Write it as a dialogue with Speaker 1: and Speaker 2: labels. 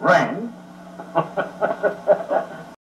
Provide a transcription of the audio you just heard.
Speaker 1: Rang?